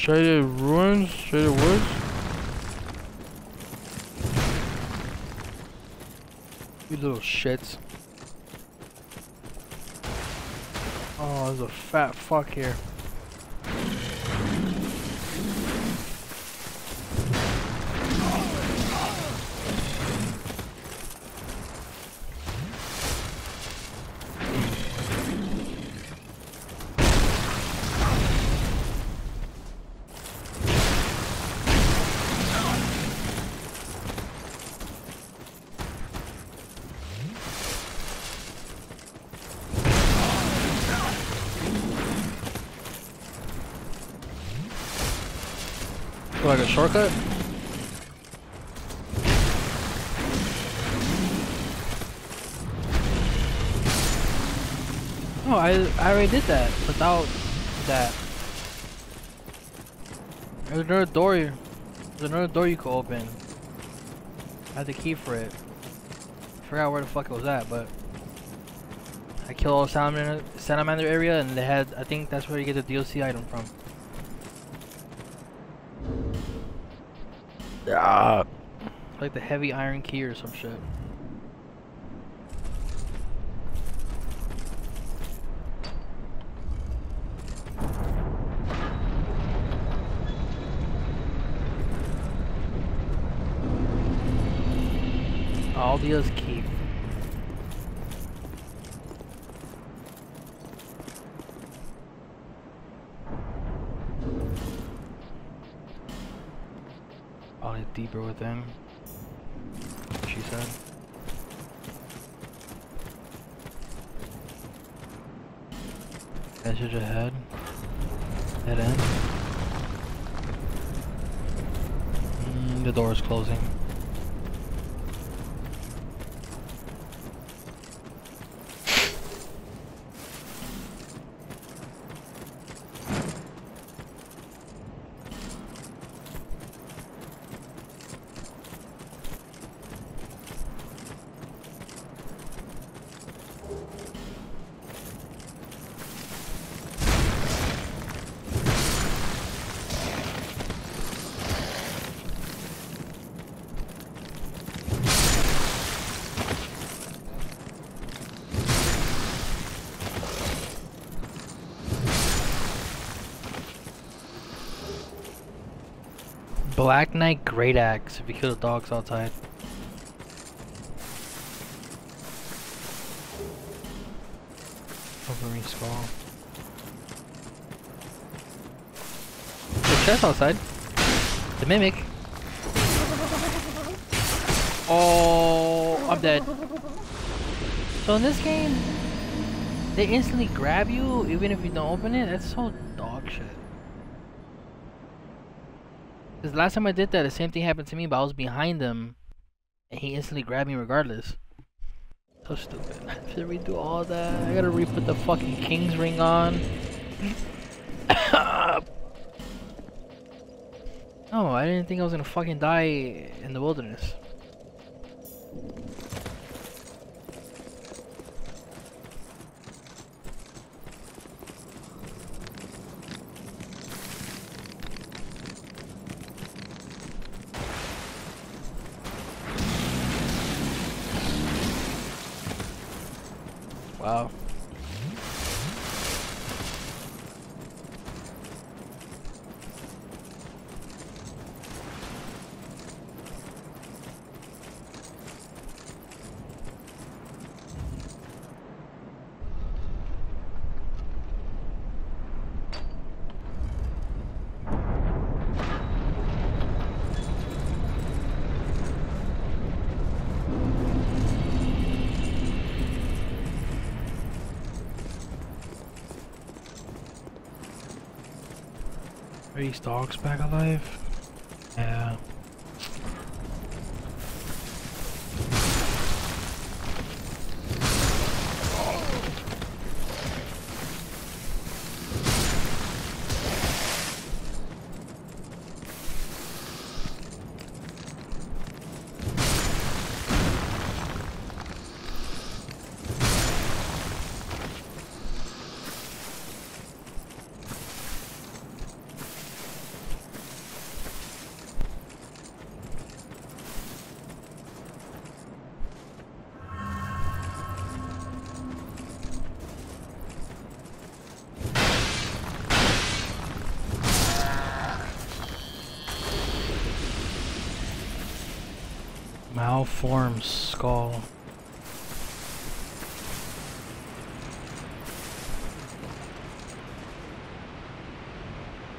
Shaded ruins? Shaded woods? You little shits. Oh, there's a fat fuck here. Shortcut? Oh, I, I already did that without that. There's another door. There's another door you could open. I had the key for it. I forgot where the fuck it was at, but I killed all the salamander, salamander area, and they had. I think that's where you get the DLC item from. Yeah. Like the heavy iron key or some shit. Aldia's Keep. Probably deeper within. She said. Message ahead. Head in. Mm, the door is closing. Black Knight Great Axe if you kill the dogs outside. Wolverine skull. The chest outside. The mimic. Oh, I'm dead. So in this game, they instantly grab you even if you don't open it. That's so dog shit. Because last time I did that, the same thing happened to me, but I was behind him, and he instantly grabbed me regardless. So stupid. Should redo all that. I gotta re-put the fucking king's ring on. oh, I didn't think I was gonna fucking die in the wilderness. Wow. Are these dogs back alive? Malformed skull.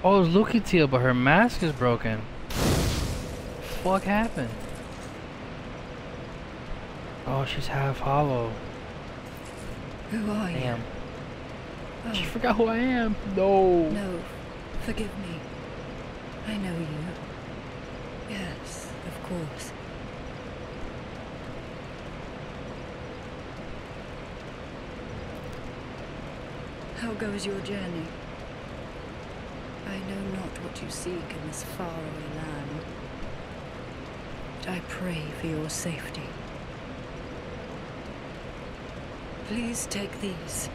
Oh, it's Lucatiel, but her mask is broken. Fuck happened? Oh, she's half hollow. Who are you? Damn. Oh, She forgot who I am. No. no. Forgive me. I know you. Yes, of course. How goes your journey? I know not what you seek in this faraway land. But I pray for your safety. Please take these.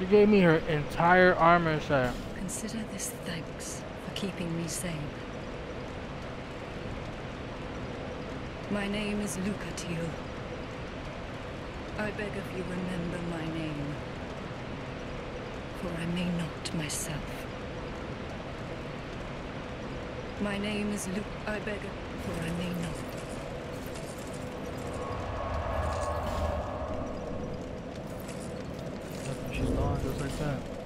She gave me her entire armor set. Consider this thanks for keeping me sane. My name is Lucatiel. I beg of you remember my name, for I may not myself. My name is Luke. I beg of you, for I may not. She's gone just like that.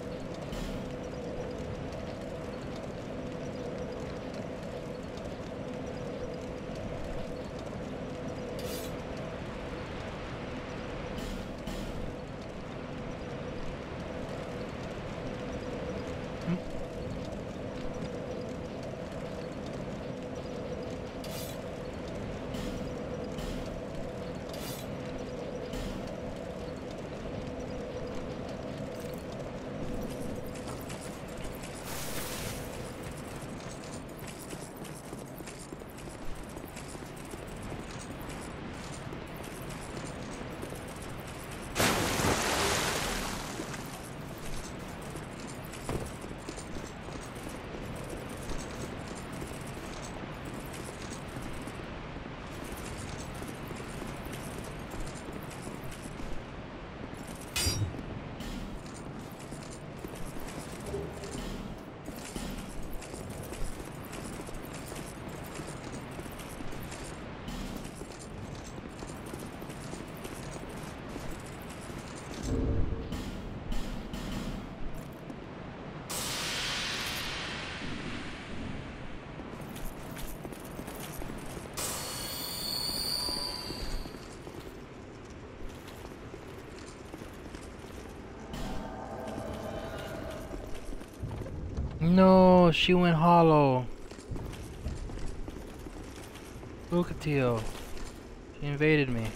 No, she went hollow. Lucatiel. She invaded me.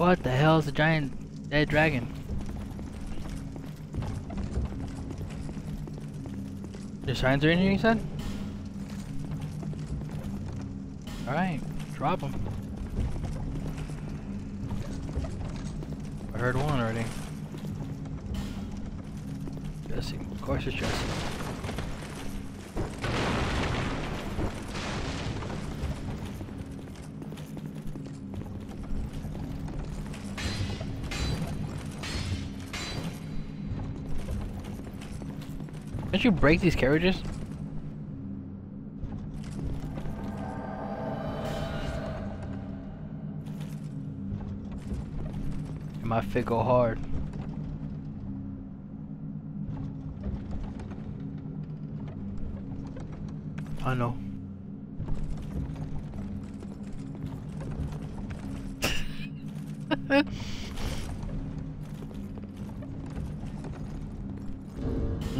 What the hell is a giant dead dragon? The signs are in here, you said? Alright, drop them. I heard one already. Jesse, of course it's Jesse. Don't you break these carriages? My fit go hard. I know.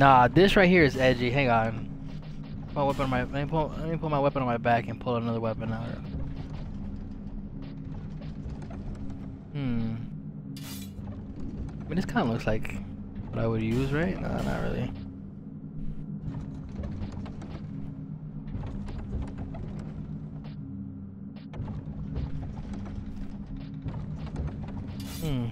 Nah, this right here is edgy. Hang on. My weapon on my let me pull let me put my weapon on my back and pull another weapon out. Hmm. I mean, this kind of looks like what I would use, right? Nah, not really. Hmm.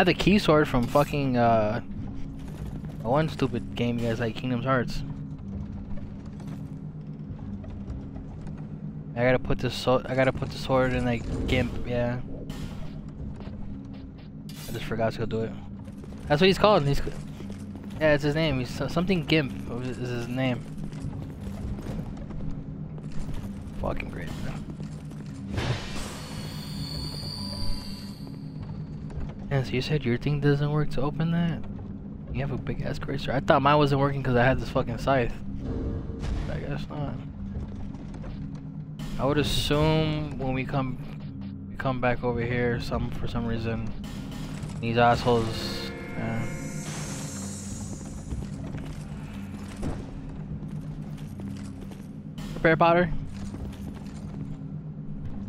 I have the key sword from fucking uh one stupid game you guys like Kingdom's Hearts. I gotta put the sword. I gotta put the sword in like Gimp. Yeah. I just forgot to go do it. That's what he's called. He's yeah, it's his name. He's something Gimp is his name. Yeah, so you said your thing doesn't work to open that? You have a big ass cursor. I thought mine wasn't working because I had this fucking scythe. I guess not. I would assume when we come we come back over here, some for some reason these assholes. Uh, Prepare Potter.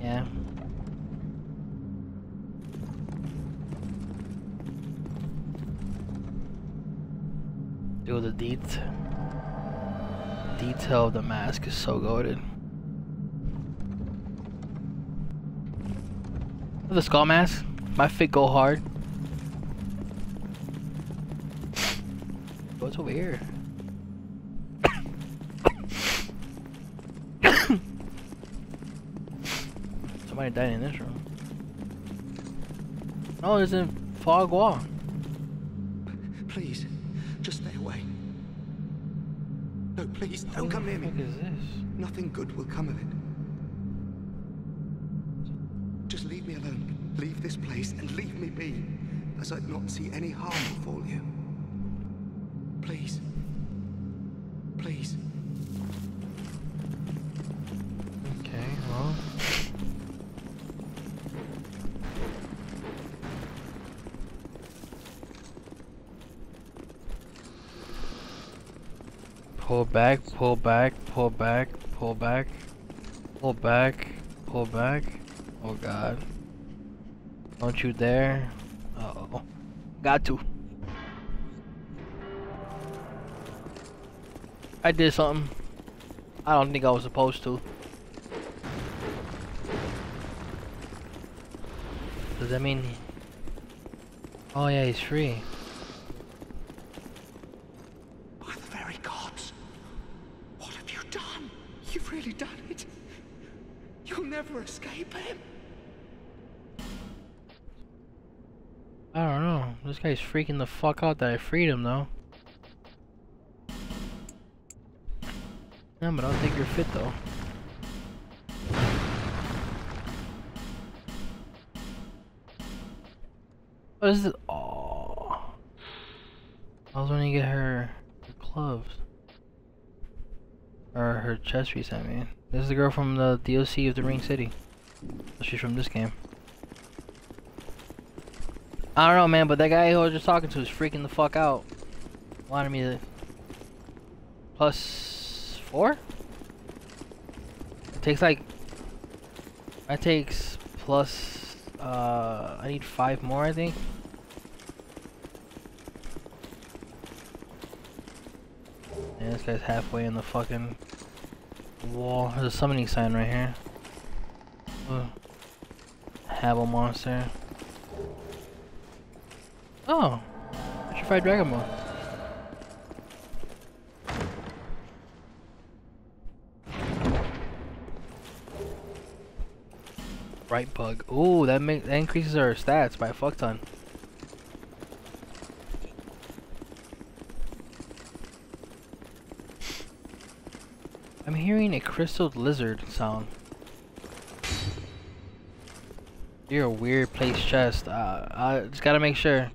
Yeah. The det detail of the mask is so goaded. The skull mask. My fit go hard. What's over here? Somebody died in this room. Oh, it's in fog wall. Please, please, don't come near me. What is this? Nothing good will come of it. Just leave me alone. Leave this place and leave me be, as I'd not see any harm befall you. Please. Please. Okay, well. Pull back, pull back, pull back, pull back, pull back, pull back. Oh god. Don't you dare. Uh oh. Got to. I did something. I don't think I was supposed to. Does that mean... Oh yeah, he's free. By the very gods. What have you done? You've really done it. You'll never escape him. I don't know. This guy's freaking the fuck out that I freed him though. Yeah, but I don't think you're fit though. What is it? Oh. I was going to get her, her gloves. Or her chest piece, I mean. This is the girl from the DLC of the Ring City. She's from this game. I don't know, man, but that guy who I was just talking to is freaking the fuck out. Wanted me to... Plus... Four? It takes like... That takes plus... Uh... I need five more, I think. Yeah, this guy's halfway in the fucking... Wall. There's a summoning sign right here. Ugh. Habble monster. Oh, I should fight Dragon Ball. Bright bug. Ooh, that make that increases our stats by a fuck ton. I'm hearing a crystal lizard sound. You're a weird place chest. Uh, I just gotta make sure.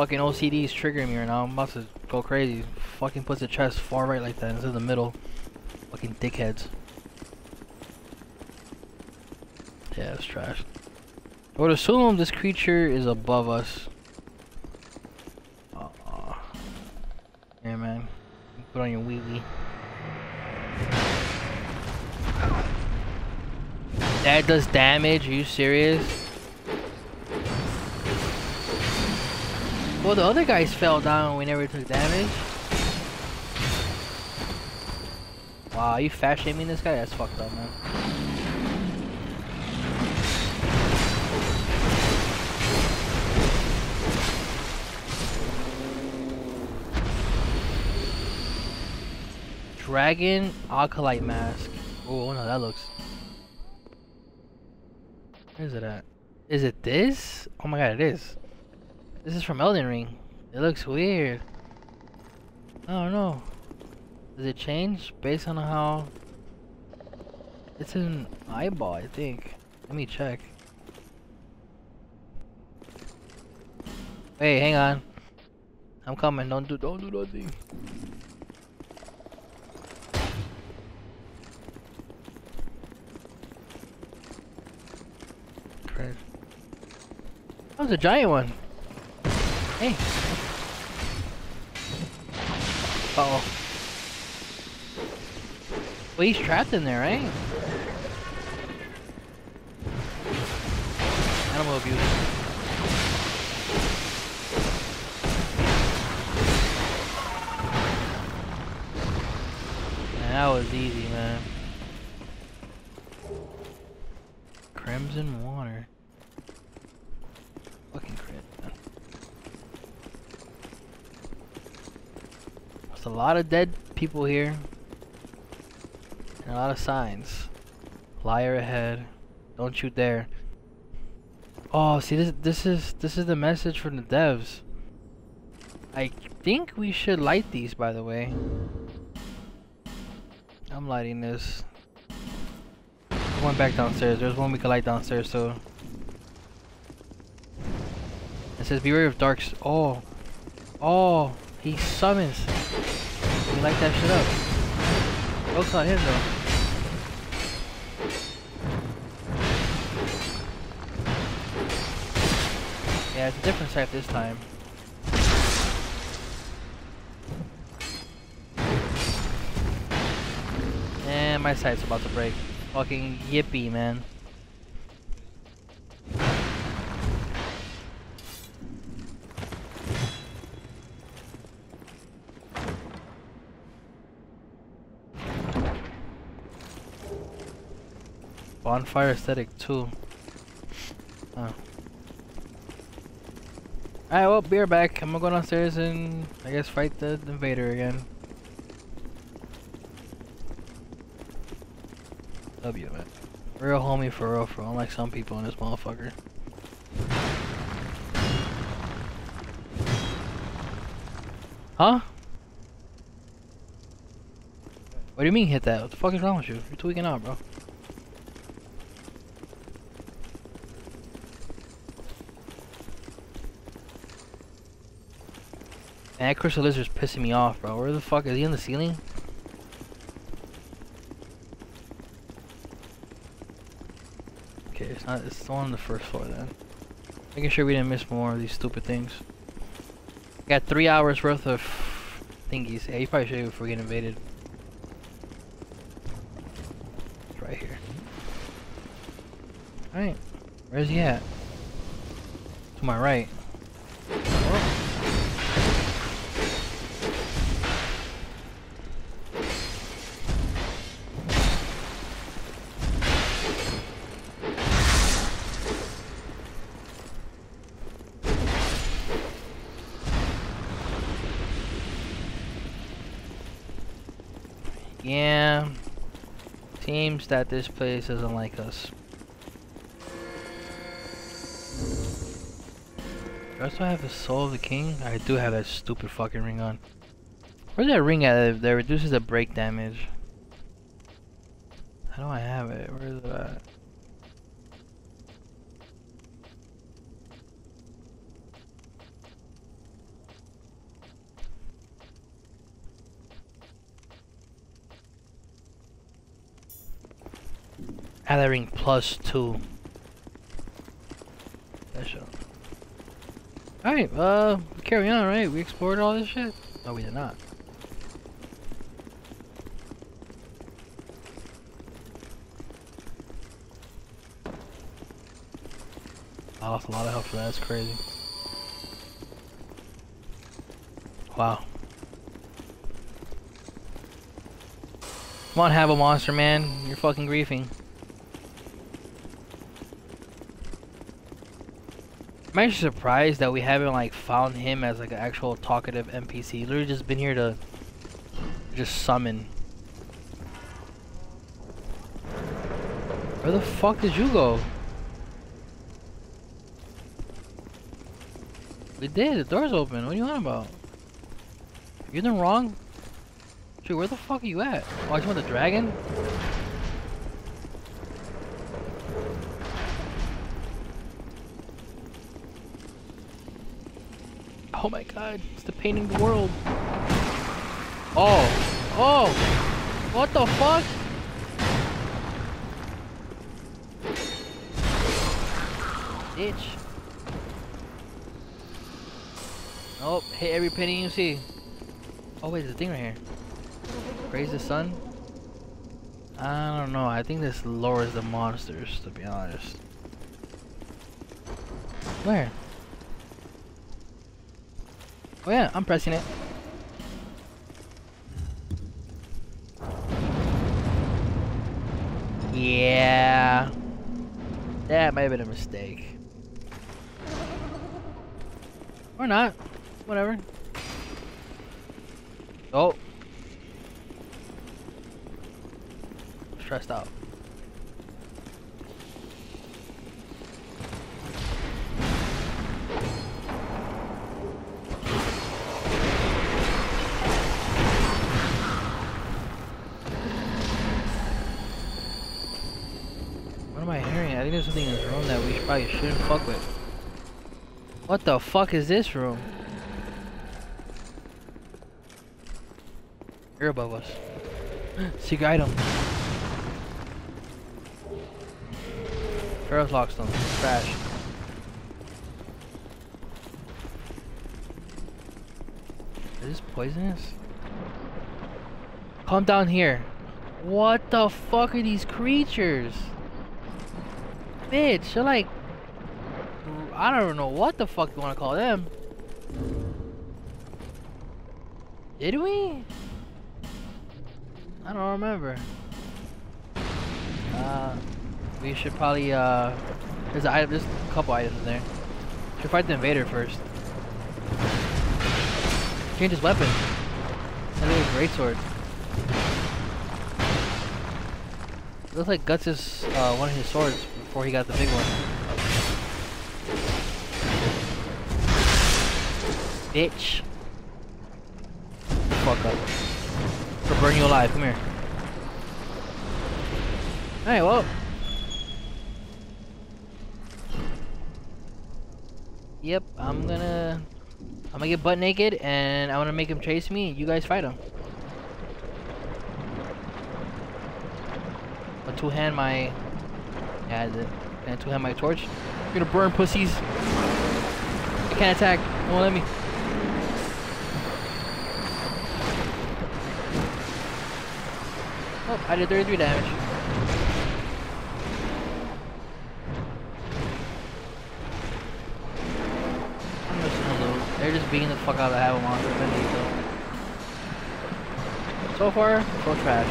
Fucking OCD is triggering me right now. I'm about to go crazy. Fucking puts the chest far right like that instead of the middle. Fucking dickheads. Yeah, it's trash. I would assume this creature is above us. Uh, yeah, man. Put on your wee wee. That does damage? Are you serious? Well, the other guys fell down we never took damage. Wow, you fat shaming this guy? That's fucked up, man. Dragon Acolyte Mask. Oh, no, that looks where is it at? Is it this? Oh my god, it is. This is from Elden Ring. It looks weird. I don't know. Does it change based on how... It's an eyeball, I think. Let me check. Hey, hang on. I'm coming. Don't do, don't do nothing. That was a giant one. Hey. Uh oh. Well, he's trapped in there, right? Animal abuse. That was easy, man. Crimson water. Fucking crit. There's a lot of dead people here. And a lot of signs. Liar ahead. Don't shoot there. Oh, see this this is this is the message from the devs. I think we should light these by the way. I'm lighting this. One back downstairs. There's one we can light downstairs so It says beware of darks. Oh. Oh. He summons. You light that shit up. Focus on him though. Yeah, it's a different type this time. And my sight's about to break. Fucking yippee, man. Bonfire aesthetic too. Oh. Alright, well, be right back. I'm gonna go downstairs and I guess fight the invader again. W, man. Real homie for real, for unlike some people in this motherfucker. Huh? What do you mean hit that? What the fuck is wrong with you? You're tweaking out, bro. Man, that crystal lizard's pissing me off, bro. Where the fuck is he in the ceiling? Okay, it's not. It's on the first floor then. Making sure we didn't miss more of these stupid things. Got three hours worth of thingies. Yeah, you probably should before we get invaded. It's right here. Alright. Where's he at? To my right. Seems that this place doesn't like us. Do I still have the soul of the king? I do have that stupid fucking ring on. Where's that ring at that reduces the break damage? How do I have it? Where is it at? Add that ring plus two. Show. Alright, uh, carry on, right? We explored all this shit? No, we did not. I lost a lot of health for that, that's crazy. Wow. Come on, have a monster, man. You're fucking griefing. I'm actually surprised that we haven't like found him as like an actual talkative NPC. He's literally just been here to just summon. Where the fuck did you go? We did, the door's open. What are you on about? You're in the wrong? Dude, where the fuck are you at? Oh, I just want the dragon? Oh my god, it's the painting the world. Oh, oh, what the fuck? Bitch. Oh, hit every penny you see. Oh wait, there's a thing right here. Raise the sun? I don't know, I think this lowers the monsters, to be honest. Where? Oh yeah, I'm pressing it. Yeah. That might have been a mistake. Or not. Whatever. Oh. Stressed out. Probably shouldn't fuck with. What the fuck is this room? You're above us. Secret item. Pharros' Lockstone. Trash. Is this poisonous? Come down here. What the fuck are these creatures? Bitch, they're like... I don't know what the fuck you want to call them. Did we? I don't remember. Uh, we should probably, uh... There's, a, there's a couple items in there. Should fight the invader first. Change his weapon. That is a great sword. Looks like Guts is uh, one of his swords before he got the big one. Bitch. Fuck up. Or burn you alive. Come here. Hey, well. Yep, I'm gonna... I'm gonna get butt naked and I'm gonna make him chase me you guys fight him. I'll two hand my... Yeah, the, and two hand my torch. You're gonna burn pussies. I can't attack. Won't let me. Oh, I did 33 damage. I'm just gonna lose. They're just beating the fuck out of the Havoc monster. So far, so trash.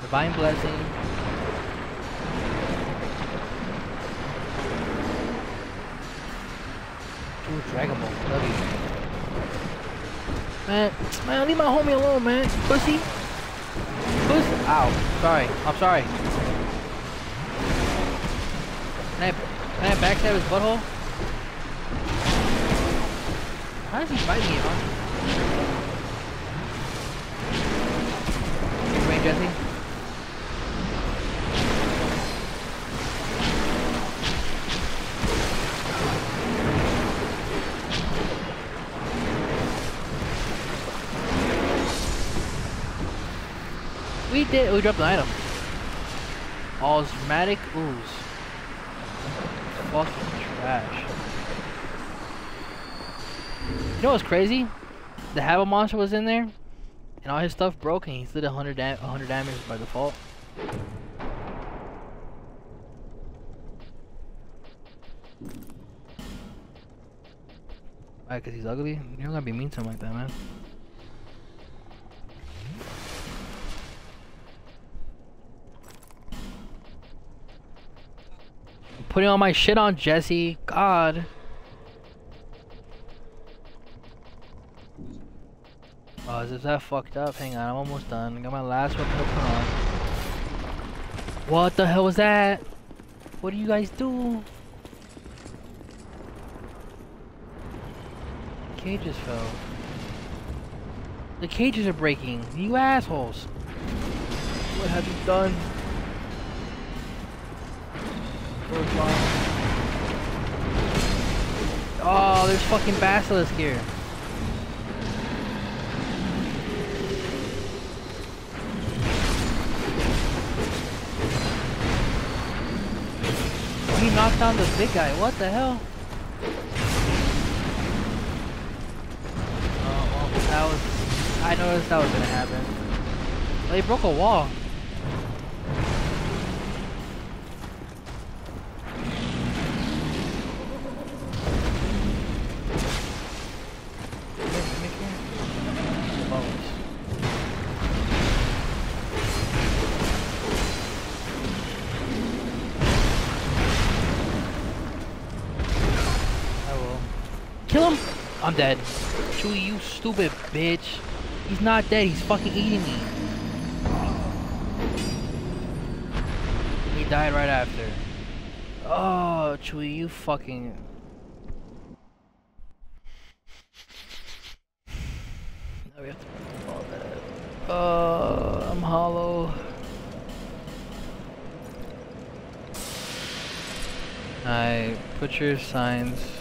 Divine Blessing. Ooh, Dragon Ball. Man, man, leave my homie alone, man. Pussy. Pussy. Ow. Sorry. I'm sorry. Can I, can I backstab his butthole? How does he bite me, huh? Wait, Jesse. We dropped an item. Aromatic ooze. Fucking trash. You know what's crazy? The Hava monster was in there, and all his stuff broke, and he did 100, da 100 damage by default. Why? Cause he's ugly? You're not gonna be mean to him like that, man. Putting all my shit on Jesse. God. Oh, is that fucked up? Hang on, I'm almost done. Got my last weapon to put on. What the hell was that? What do you guys do? Cages fell. The cages are breaking. You assholes. What have you done? Oh, there's fucking basilisk here. He knocked down the big guy. What the hell? Oh, well, that was... I noticed that was gonna happen. They broke a wall. I'm dead. Chewie, you stupid bitch. He's not dead, he's fucking eating me. He died right after. Oh, Chewie, you fucking... Now we have to all that. Oh, I'm hollow. I put your signs.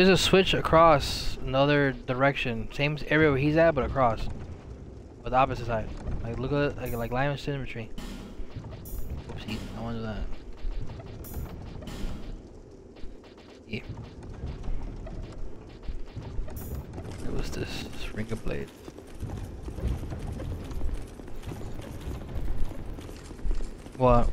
There's a switch across another direction. Same area where he's at, but across. But the opposite side. Like, look at like, like Lyman Symmetry. Oopsie, I want to do that. Yeah. What was this? Ring Blade. What?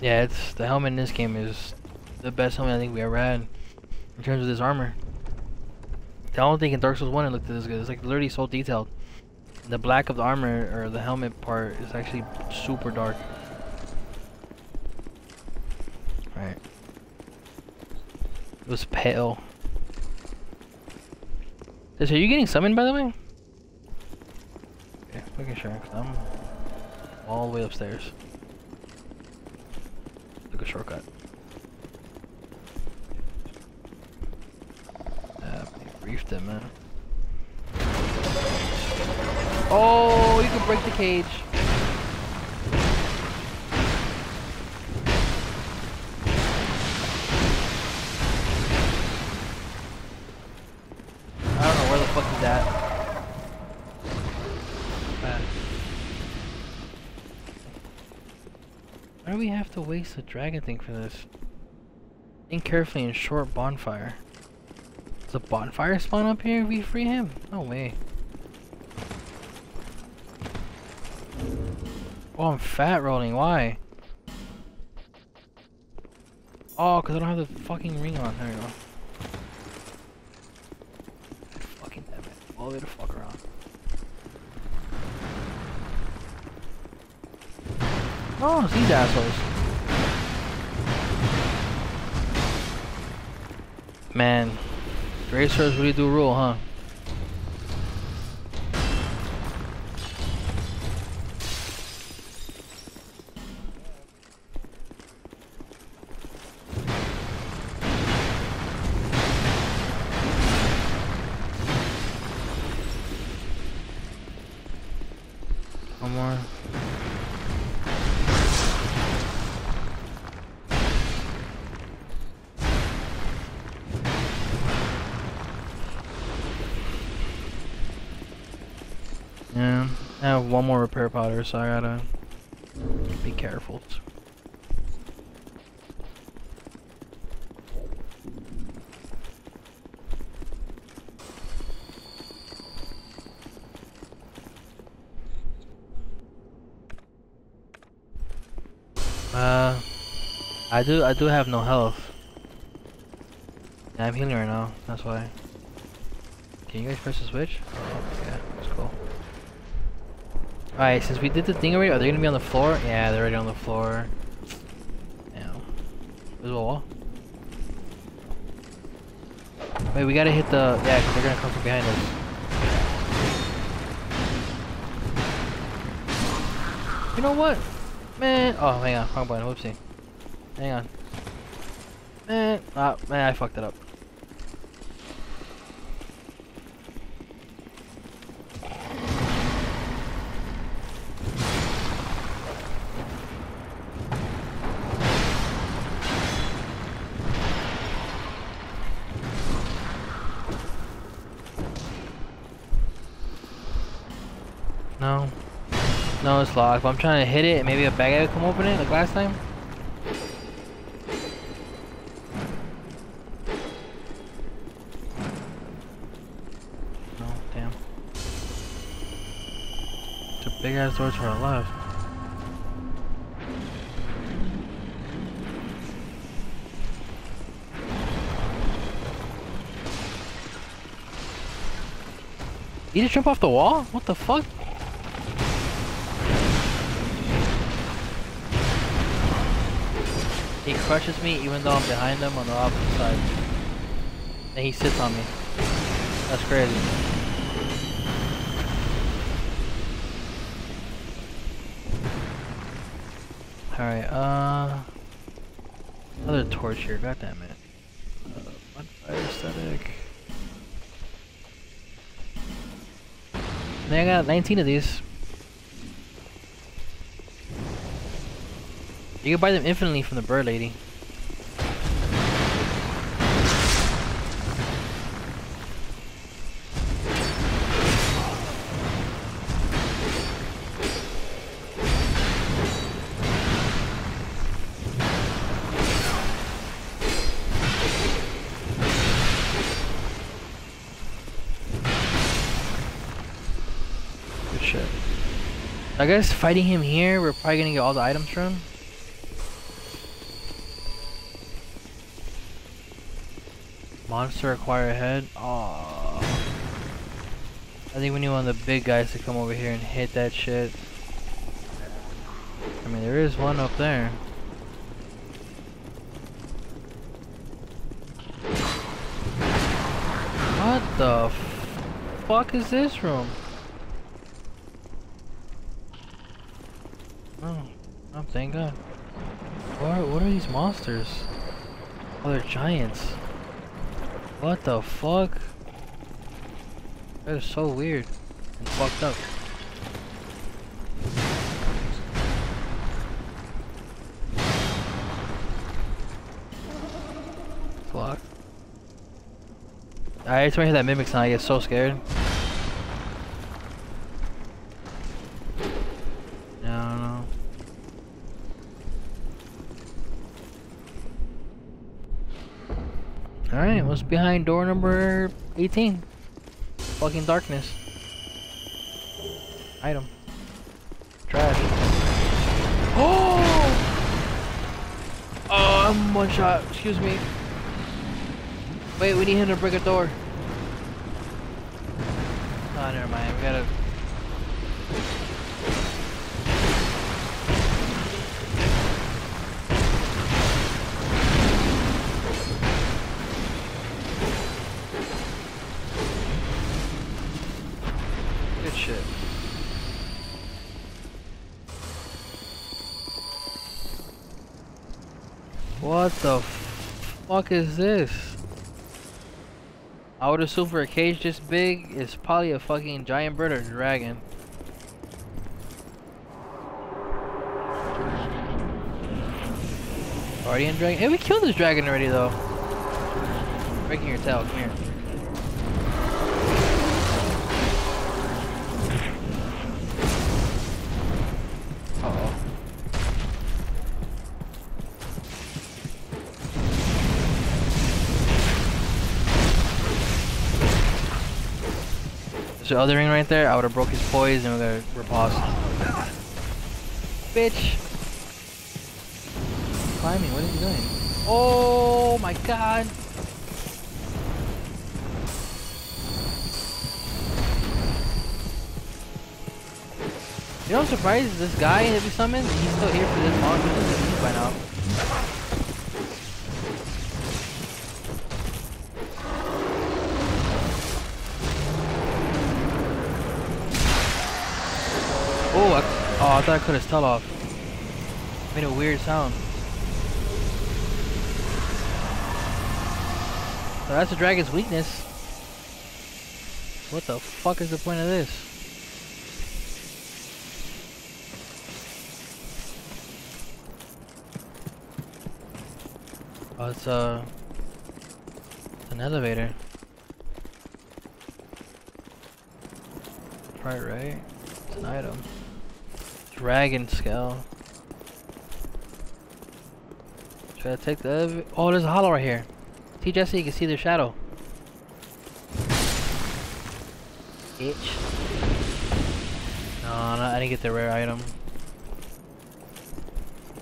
Yeah, it's the helmet in this game is the best helmet I think we ever had in terms of this armor. I don't think in Dark Souls 1 it looked this good. It's like literally so detailed. The black of the armor or the helmet part is actually super dark. Right. It was pale. are you getting summoned by the way? Okay, making sure. I'm all the way upstairs. Took a shortcut. Him, man. Oh, you can break the cage. I don't know where the fuck he's at. Man. Why do we have to waste a dragon thing for this? Think carefully in short bonfire. The bonfire spawn up here if we free him? No way. Oh, I'm fat rolling. Why? Oh, because I don't have the fucking ring on. There we go. Fucking damn it. All the fuck around. Oh, it's these assholes. Man racers really do rule, huh? One more. One more repair powder, so I gotta be careful. Uh, I do, I do have no health. I'm healing right now, that's why. Can you guys press the switch? Oh, yeah, that's cool. Alright, since we did the thing already, are they gonna be on the floor? Yeah, they're already on the floor. Yeah. There's a wall. Wait, we gotta hit the... Yeah, because they're gonna come from behind us. You know what? Man, oh, hang on, wrong button, whoopsie. Hang on. Man, ah, man, I fucked it up. No. It's locked. But I'm trying to hit it and maybe a bad guy will come open it like last time. No, damn. It's a big ass door to our left. You just jump off the wall? What the fuck? Crushes me even though I'm behind him on the opposite side. And he sits on me. That's crazy. Alright, uh... Another torch here, god damn it. Uh, fire aesthetic. I got 19 of these. You can buy them infinitely from the bird lady. I guess fighting him here, we're probably gonna get all the items from Monster acquire head. Aww. I think we need one of the big guys to come over here and hit that shit. I mean, there is one up there. What the fuck is this room? Oh, oh thank god. What, what are these monsters? Oh, they're giants. What the fuck? That is so weird and fucked up. Fuck. every time I hear that mimic sound, I get so scared. behind door number 18. Fucking darkness. Item. Trash. Oh! Oh, I'm one shot. Excuse me. Wait, we need him to break a door. Oh, never mind. We gotta fuck is this? I would assume for a cage this big, it's probably a fucking giant bird or dragon. Guardian dragon? Hey, we killed this dragon already though. Breaking your tail, come here. There's the other ring right there. I would have broke his poise and we got repulsed. Bitch. Climbing, what is he doing? Oh my god. You know, I'm surprised this guy that we summoned, he's still here for this long. He by now. Thought I cut his tail off. Made a weird sound. So that's the dragon's weakness. What the fuck is the point of this? Oh, it's uh, an elevator. Right, right. It's an item. Dragon scale. Should I take the Oh, there's a hollow right here. See, Jesse, you can see the shadow. Bitch. No, no, I didn't get the rare item.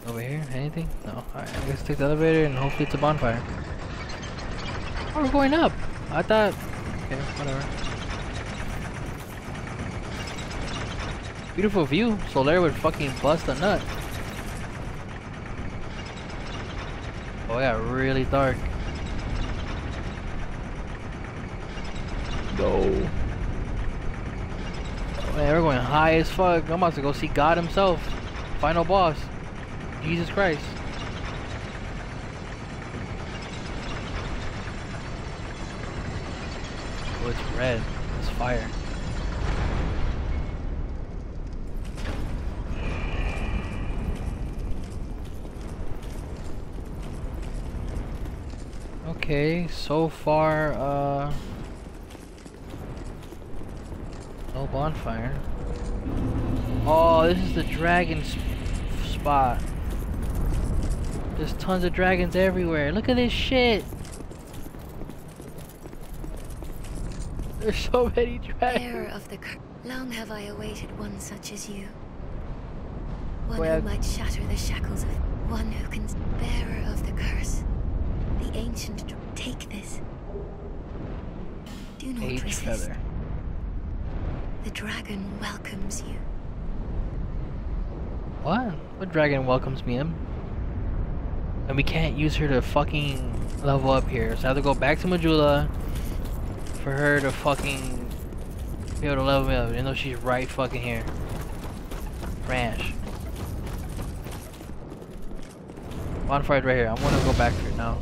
Over here? Anything? No. Alright, I guess take the elevator and hopefully it's a bonfire. Oh, we're going up! I thought... Okay, whatever. Beautiful view. Solaire would fucking bust a nut. Oh, it got really dark. No. Oh, man, we're going high as fuck. I'm about to go see God himself. Final boss. Jesus Christ. Oh, it's red. It's fire. Okay, so far, uh... No bonfire. Oh, this is the dragon sp spot. There's tons of dragons everywhere. Look at this shit. There's so many dragons. Of the. Long have I awaited one such as you. One Well- who might shatter the shackles of one who can bearer of the curse. The ancient this. Do not Age resist. feather. The dragon welcomes you. What? What dragon welcomes me in? And we can't use her to fucking level up here. So I have to go back to Majula for her to fucking be able to level me up, even though she's right fucking here. Ranch. Bonfire's right here. I'm gonna go back it now.